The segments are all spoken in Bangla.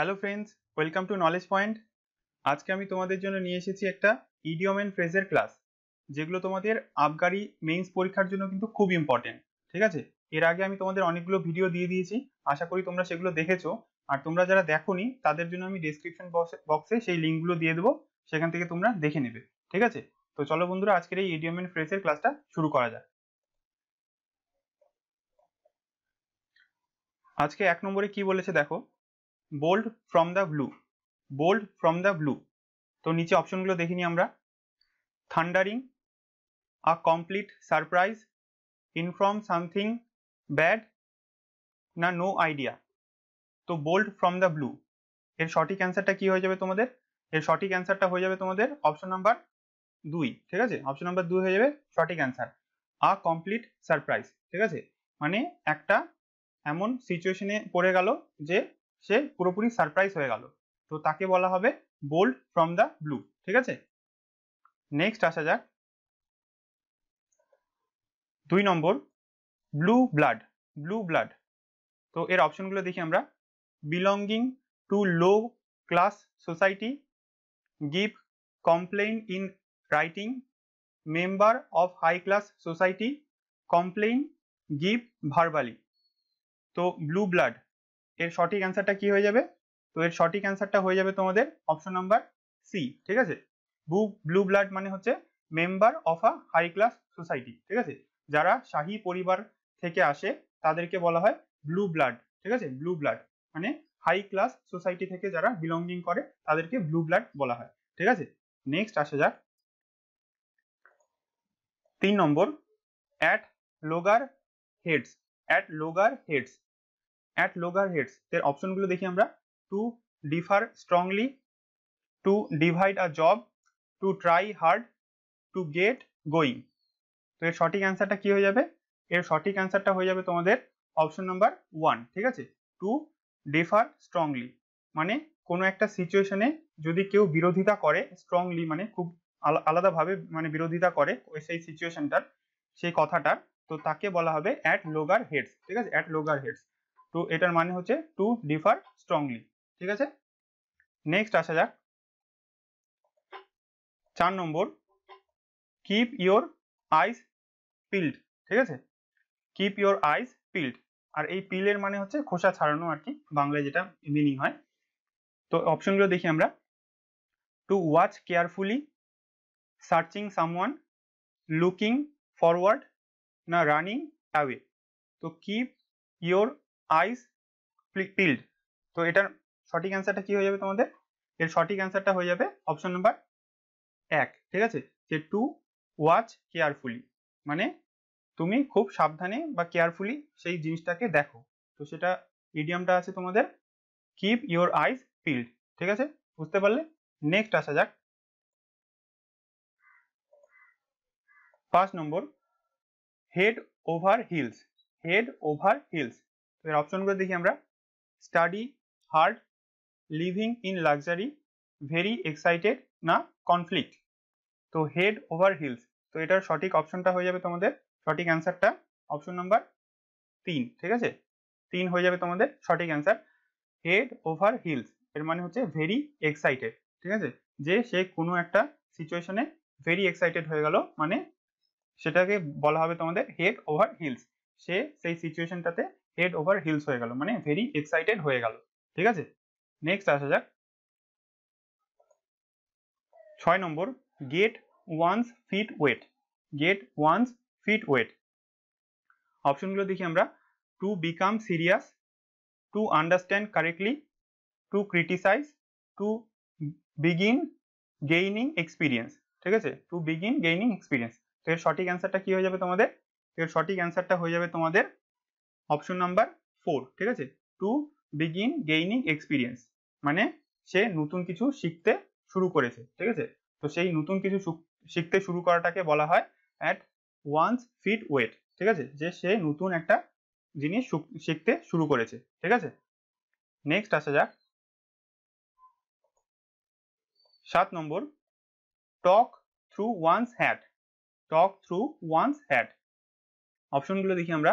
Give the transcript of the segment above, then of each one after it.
Hello friends welcome to knowledge point আজকে আমি তোমাদের জন্য নিয়ে এসেছি একটা ইডিয়ম অ্যান্ড ফ্রেজের ক্লাস যেগুলো তোমাদের আবগারি মেইনস পরীক্ষার জন্য কিন্তু খুব ইম্পর্টেন্ট ঠিক আছে? এর আগে আমি তোমাদের অনেকগুলো ভিডিও দিয়ে দিয়েছি, আশা করি তোমরা সেগুলো দেখেছ। আর তোমরা যারা দেখোনি, তাদের জন্য আমি ডিসক্রিপশন বক্সে সেই লিঙ্কগুলো দিয়ে দেবো, সেখান থেকে তোমরা দেখে নেবে, ঠিক আছে? তো চলো বন্ধুরা, আজকের এই ইডিয়ম অ্যান্ড ফ্রেজের ক্লাসটা শুরু করা যাক। আজকে এক নম্বরে কি বলেছে দেখো bolt from the blue bolt from the blue তো নিচে অপশনগুলো দেখিনি আমরা। Thundering a complete surprise inform something bad না নো আইডিয়া তো বোল্ড ফ্রম দ্য ব্লু এর সঠিক অ্যান্সারটা কি হয়ে যাবে তোমাদের? এর সঠিক অ্যান্সারটা হয়ে যাবে তোমাদের অপশন নাম্বার দুই, ঠিক আছে? অপশন নাম্বার দুই হয়ে যাবে সঠিক অ্যান্সার আ কমপ্লিট সারপ্রাইজ ঠিক আছে? মানে একটা এমন সিচুয়েশনে পড়ে গেল যে সে পুরোপুরি সারপ্রাইজ হয়ে গেল। তো তাকে বলা হবে বোল্ড ফ্রম দ্য ব্লু ঠিক আছে? নেক্সট আসা যাক। দুই নম্বর ব্লু ব্লাড ব্লু ব্লাড তো এর অপশনগুলো দেখি আমরা। Belonging to low class society give complain in writing member of high class society complain give verbally তো ব্লু ব্লাড এর সঠিক অ্যান্সারটা কি হয়ে যাবে? তো এর সঠিক অ্যান্সারটা হয়ে যাবে তোমাদের অপশন নাম্বার সি ঠিক আছে? ব্লু ব্লু ব্লাড মানে হচ্ছে member of a high class society ঠিক আছে? যারা শাহী পরিবার থেকে আসে, তাদেরকে বলা হয় ব্লু ব্লাড ঠিক আছে? ব্লু ব্লাড মানে হাই ক্লাস সোসাইটি থেকে যারা বিলঙ্গিং করে, তাদেরকে ব্লু ব্লাড বলা হয়, ঠিক আছে? নেক্সট আসা যাক। তিন নম্বর at loggerheads at loggerheads loggerheads এর অপশনগুলো দেখি আমরা। To differ strongly to divide a job to try hard to get going তো এর সঠিক অ্যান্সারটা কি হয়ে যাবে? এর সঠিক অ্যান্সারটা হয়ে যাবে তোমাদের অপশন নাম্বার ওয়ান ঠিক আছে? টু ডিফার স্ট্রংলি মানে কোনো একটা সিচুয়েশনে যদি কেউ বিরোধিতা করে স্ট্রংলি মানে খুব আলাদাভাবে মানে বিরোধিতা করে ওই সেই সিচুয়েশনটার সেই কথাটার, তো তাকে বলা হবে অ্যাট লোগার হেডস ঠিক আছে? অ্যাট লোগার হেডস তো এটার মানে হচ্ছে টু ডিফার স্ট্রংলি ঠিক আছে? নেক্সট আসা যাক। চার নম্বর কিপ ইয়োর আইস পিল্ড ঠিক আছে? কিপ ইয়োর আইস পিল্ড আর এই পিলের মানে হচ্ছে খোসা ছাড়ানো আর কি, বাংলায় যেটা মিনিং হয়। তো অপশনগুলো দেখি আমরা। To watch carefully searching someone looking forward না রানিং অ্যাওয়ে তো কিপ ইয়োর আইস পিল্ড তো এটার সঠিক অ্যান্সারটা কি হয়ে যাবে তোমাদের? এর সঠিক অ্যান্সারটা হয়ে যাবে অপশন নাম্বার এক, ঠিক আছে? যে টু ওয়াচ কেয়ারফুলি মানে তুমি খুব সাবধানে বা কেয়ারফুলি সেই জিনিসটাকে দেখো। তো সেটা ইডিয়ামটা আছে তোমাদের কিপ ইউর আইস পিল্ড ঠিক আছে? বুঝতে পারলে? নেক্সট আসা যাক। পাঁচ নম্বর head over heels head over heels এর অপশনগুলো দেখি আমরা। Study hard living in luxury very excited না কনফ্লিক্ট তো হেড ওভার হিলস তো এটার সঠিক অপশনটা হয়ে যাবে তোমাদের, সঠিক অ্যান্সারটা অপশন নাম্বার তিন, ঠিক আছে? তিন হয়ে যাবে তোমাদের সঠিক অ্যান্সার হেড ওভার হিলস এর মানে হচ্ছে ভেরি এক্সাইটেড ঠিক আছে? যে সে কোনো একটা সিচুয়েশনে ভেরি এক্সাইটেড হয়ে গেল মানে সেটাকে বলা হবে তোমাদের হেড ওভার হিলস সে সেই সিচুয়েশনটাতে হেড ওভার হিলস হয়ে গেল মানে ভেরি এক্সাইটেড হয়ে গেল, ঠিক আছে? নেক্সট আসা যাক। ছয় নম্বর get one's feet wet get one's feet wet অপশনগুলো দেখি আমরা। To become serious to understand correctly to criticise to begin gaining experience ঠিক আছে? টু বিগিন গেইনিং এক্সপিরিয়েন্স এর সঠিক অ্যান্সারটা কি হয়ে যাবে তোমাদের? এর সঠিক অ্যান্সারটা হয়ে যাবে তোমাদের অপশন নাম্বার ফোর ঠিক আছে? টু বিগিন গেইনিং এক্সপিরিয়েন্স মানে সে নতুন কিছু শিখতে শুরু করেছে, ঠিক আছে? তো সেই নতুন কিছু শিখতে শুরু করাটাকে বলা হয় অ্যাট ওয়ান্স ফিট ওয়েট ঠিক আছে? যে সে নতুন একটা জিনিস শিখতে শুরু করেছে, ঠিক আছে? নেক্সট আসা যাক। সাত number talk through once hat talk through once hat অপশনগুলো দেখি আমরা।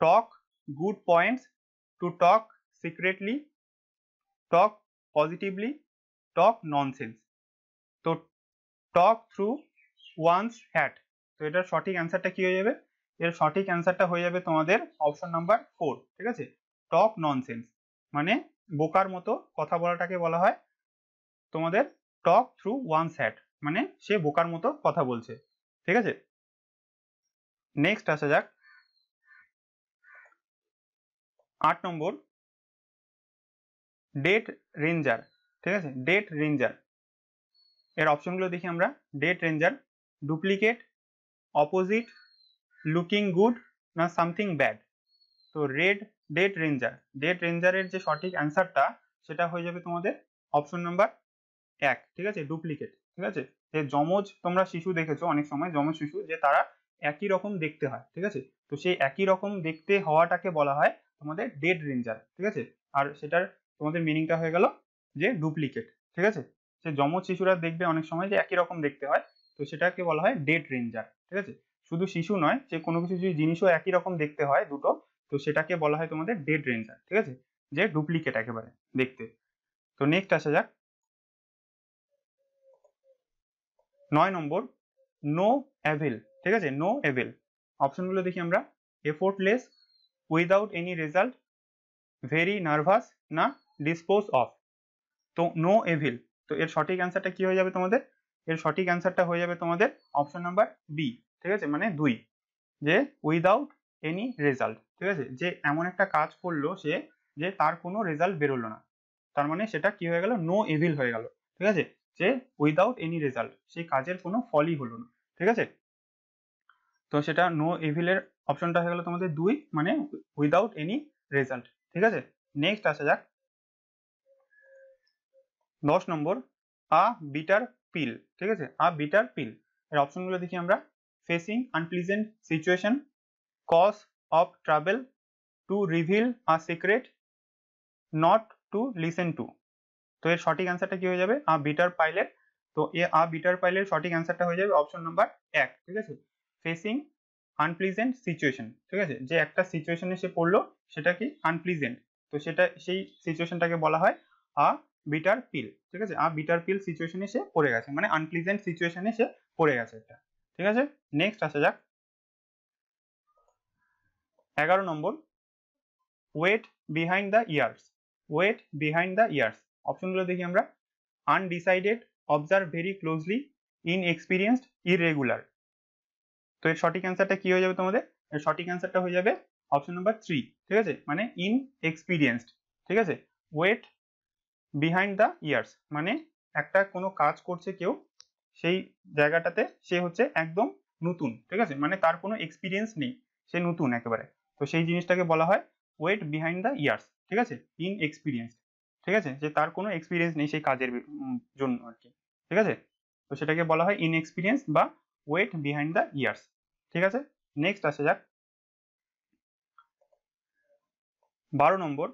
Talk good points to talk secretly talk positively talk nonsense তো টক থ্রু ওয়ান্স হ্যাট তো এটার সঠিক অ্যান্সারটা কি হয়ে যাবে? এর সঠিক অ্যান্সারটা হয়ে যাবে তোমাদের অপশন নাম্বার ফোর ঠিক আছে? টক ননসেন্স মানে বোকার মতো কথা বলাটাকে বলা হয়। তোমাদের টক থ্রু ওয়ান স্যাট মানে সে বোকার মতো কথা বলছে, ঠিক আছে? নেক্সট আসা যাক। আট নম্বর। ডেট রেঞ্জার ঠিক আছে? ডেট রেঞ্জার এর অপশনগুলো দেখি আমরা। Dead ringer duplicate opposite looking good না সামথিং ব্যাড তো red dead ringer dead ringer যে সঠিক অ্যান্সারটা সেটা হয়ে যাবে তোমাদের অপশন নাম্বার এক, ঠিক আছে? ডুপ্লিকেট ঠিক আছে? যে যমজ তোমরা শিশু দেখেছ অনেক সময়, যমজ শিশু, যে তারা একই রকম দেখতে হয়, ঠিক আছে? তো সেই একই রকম দেখতে হওয়াটাকে বলা হয় তোমাদের ডেড রেঞ্জার ঠিক আছে? আর সেটার তোমাদের মিনিংটা হয়ে গেল যে ডুপ্লিকেট ঠিক আছে? সে যমজ শিশুরা দেখবে অনেক সময় যে একই রকম দেখতে হয়, তো সেটাকে বলা হয় ডেড রেঞ্জার ঠিক আছে? শুধু শিশু নয়, যে কোনো কিছু যদি জিনিসও একই রকম দেখতে হয় দুটো, তো সেটাকে বলা হয় তোমাদের ডেড রেঞ্জার ঠিক আছে? যে ডুপ্লিকেট একেবারে দেখতে। তো নেক্সট আসা যাক। নয় নম্বর নো অ্যাভেল ঠিক আছে? নো অ্যাভেল অপশনগুলো দেখি আমরা। Effortless without any result very nervous না ডিসপোজ অফ তো নো এভিল তো, এর সঠিক অ্যান্সারটা কি হয়ে যাবে তোমাদের? এর সঠিক অ্যান্সারটা হয়ে যাবে তোমাদের অপশন নাম্বার বি ঠিক আছে? মানে দুই, যে উইদাউট এনি রেজাল্ট ঠিক আছে? যে এমন একটা কাজ করল সে, যে তার কোনো রেজাল্ট বেরোলো না। তার মানে সেটা কি হয়ে গেল? নো এভিল হয়ে গেল, ঠিক আছে? যে উইদাউট এনি রেজাল্ট সেই কাজের কোনো ফলই হলো না, ঠিক আছে? তো সেটা নো এভিলের অপশনটা হয়ে গেল তোমাদের দুই মানে উইদাউট এনি রেজাল্ট ঠিক আছে? নেক্সট আসা যাক। দশ নম্বর আ বিটার পিল ঠিক আছে? আ বিটার পিল এর অপশনগুলো দেখি আমরা। Facing unpleasant situation cause of travel to reveal a secret not to listen to তো এর সঠিক অ্যান্সারটা কি হয়ে যাবে? আ বিটার পাইলের তো এ আ বিটার পাইলের সঠিক অ্যান্সারটা হয়ে যাবে অপশন নাম্বার এক, ঠিক আছে? ফেসিং আনপ্লিজেন্ট সিচুয়েশন ঠিক আছে? যে একটা সিচুয়েশনে সে পড়ল, সেটা কি আনপ্লিজেন্ট তো সেটা, সেই সিচুয়েশনটাকে বলা হয় আ বিটার পিল ঠিক আছে? আ বিটার পিল সিচুয়েশনে সে পড়ে গেছে মানে আনপ্লিজেন্ট সিচুয়েশনে সে পড়ে গেছে এটা ঠিক আছে? নেক্সট আসা যাক। এগারো number wet behind the ears wet behind the ears অপশনগুলো দেখি আমরা। Undecided observe very closely inexperienced irregular তো এর সঠিক অ্যান্সারটা কি হয়ে যাবে তোমাদের? এর সঠিক অ্যান্সারটা হয়ে যাবে অপশন নাম্বার থ্রি ঠিক আছে? মানে ইন এক্সপিরিয়েন্সড ঠিক আছে? ওয়েট বিহাইন্ড দ্য ইয়ার্স মানে একটা কোনো কাজ করছে কেউ, সেই জায়গাটাতে সে হচ্ছে একদম নতুন, ঠিক আছে? মানে তার কোনো এক্সপিরিয়েন্স নেই, সে নতুন একেবারে। তো সেই জিনিসটাকে বলা হয় ওয়েট বিহাইন্ড দ্য ইয়ার্স ঠিক আছে? ইন এক্সপিরিয়েন্স ঠিক আছে? যে তার কোনো এক্সপিরিয়েন্স নেই সেই কাজের জন্য আর কি, ঠিক আছে? তো সেটাকে বলা হয় ইন এক্সপিরিয়েন্স বা ওয়েট বিহাইন্ড দ্য ইয়ার্স ঠিক আছে? নেক্সট আসা যাক। বারো নম্বর।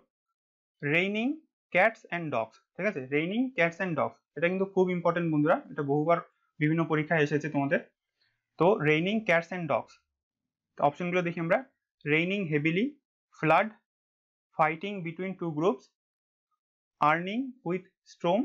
রেইনিং ক্যাটস অ্যান্ড ডগস ঠিক আছে? রেইনিং ক্যাটস অ্যান্ড ডগস এটা কিন্তু খুব ইম্পর্টেন্ট বন্ধুরা, এটা বহুবার বিভিন্ন পরীক্ষায় এসেছে তোমাদের। তো রেইনিং ক্যাটস অ্যান্ড ডগস অপশনগুলো দেখি আমরা। Raining heavily flood fighting between two groups earning with storm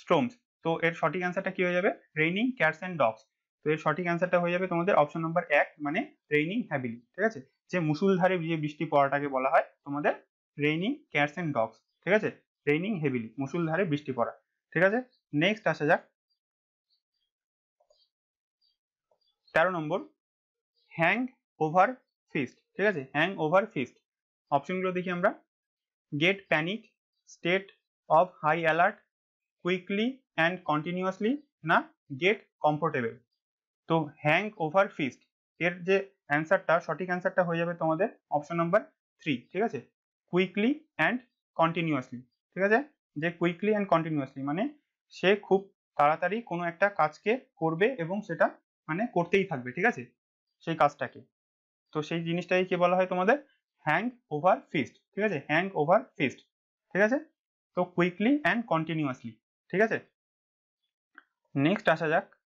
storms তো এর সঠিক অ্যান্সারটা কি হয়ে যাবে? রেইনিং ক্যাটস অ্যান্ড ডগস তো এর সঠিক অ্যান্সারটা হয়ে যাবে তোমাদের অপশন নম্বর এক মানে রেইনিং হ্যাভিলি ঠিক আছে? যে মুসুলধারে যে বৃষ্টি পড়াটাকে বলা হয়, তোমাদের রেইনিং ক্যাটস অ্যান্ড ডগস ঠিক আছে? রেইনিং হেভিলি মুসুলধারে বৃষ্টি পড়া, ঠিক আছে? নেক্সট আসা যাক। তেরো নম্বর হ্যাং ওভার ফিস্ট ঠিক আছে? হ্যাং ওভার ফিস্ট অপশনগুলো দেখি আমরা। Get panic state of high alert quickly and continuously না? গেট কমফোর্টেবল তো হ্যাং ওভার ফিস্ট এর যে অ্যান্সারটা সঠিক অ্যান্সারটা হয়ে যাবে তোমাদের অপশন নাম্বার থ্রি ঠিক আছে? কুইকলি অ্যান্ড কন্টিনিউয়াসলি ঠিক আছে? যে কুইকলি অ্যান্ড কন্টিনিউয়াসলি মানে সে খুব তাড়াতাড়ি কোনো একটা কাজকে করবে এবং সেটা মানে করতেই থাকবে, ঠিক আছে? সেই কাজটাকে। তো সেই জিনিসটাই কি বলা হয় তোমাদের? হ্যাং ওভার ফিস্ট ঠিক আছে? হ্যাং ওভার ফিস্ট ঠিক আছে? তো কুইকলি অ্যান্ড কন্টিনিউয়াসলি ঠিক আছে? নেক্সট আসা যাক।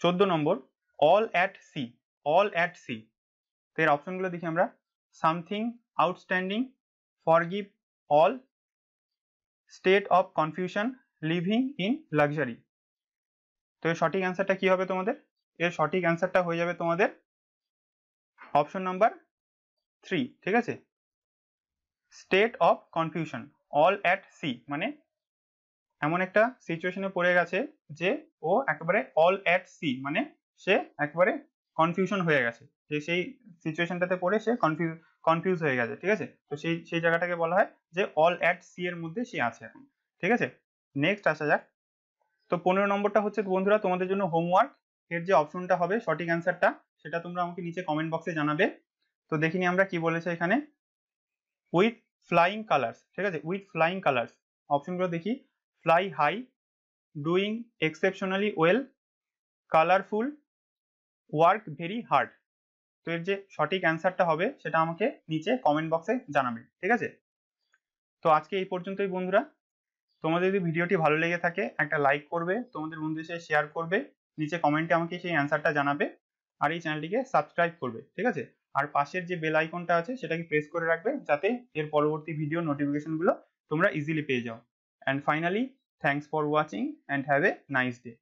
চোদ্দ number all at sea all at sea তো এর অপশনগুলো দেখি আমরা। Something outstanding forgive all state of confusion living in luxury তো এর সঠিক অ্যান্সারটা কি হবে তোমাদের? এর সঠিক অ্যান্সারটা হয়ে যাবে তোমাদের অপশন নাম্বার থ্রি ঠিক আছে? State of confusion all at sea মানে এমন একটা সিচুয়েশনে পড়ে গেছে যে ও একেবারে অল অ্যাট সি মানে সে একবারে কনফিউশন হয়ে গেছে। যে সেই সিচুয়েশনটাতে পড়ে সে কনফিউজ কনফিউজ হয়ে গেছে, ঠিক আছে? তো সেই সেই জায়গাটাকে বলা হয় যে অল অ্যাট সি এর মধ্যে সে আছে এখন, ঠিক আছে? নেক্সট আসা যাক। তো পনেরো নম্বরটা হচ্ছে বন্ধুরা, তোমাদের জন্য হোমওয়ার্ক এর যে অপশনটা হবে, সঠিক অ্যান্সারটা সেটা তোমরা আমাকে নিচে কমেন্ট বক্সে জানাবে। তো দেখিনি আমরা কি বলেছে এখানে। উইথ ফ্লাইং কালার্স ঠিক আছে? উইথ ফ্লাইং কালার্স অপশনগুলো দেখি। Fly high doing exceptionally well colourful work very hard তো এর যে সঠিক অ্যান্সারটা হবে, সেটা আমাকে নিচে কমেন্ট বক্সে জানাবে, ঠিক আছে? তো আজকে এই পর্যন্তই বন্ধুরা। তোমাদের যদি ভিডিওটি ভালো লেগে থাকে, একটা লাইক করবে, তোমাদের বন্ধুদের সাথে শেয়ার করবে, নিচে কমেন্টে আমাকে সেই অ্যান্সারটা জানাবে, আর এই চ্যানেলটিকে সাবস্ক্রাইব করবে, ঠিক আছে? আর পাশের যে বেল আইকনটা আছে, সেটাকে প্রেস করে রাখবে, যাতে এর পরবর্তী ভিডিও নোটিফিকেশনগুলো তোমরা ইজিলি পেয়ে যাও। And finally, thanks for watching and have a nice day.